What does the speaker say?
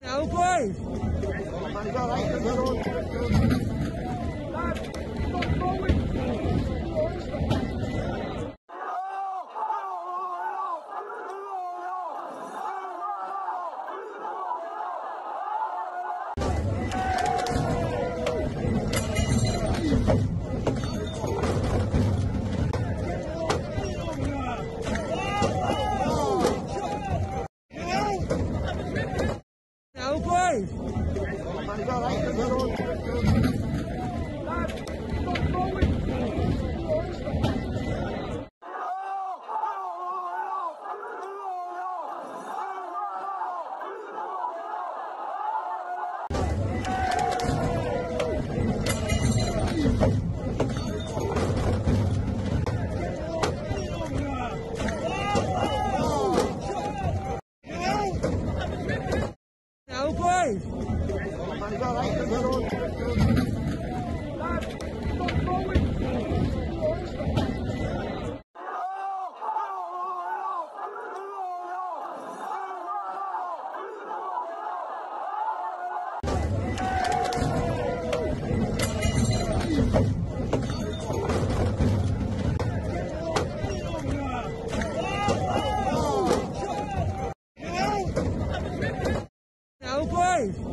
Não, Não pois! Não foi! mais. mais.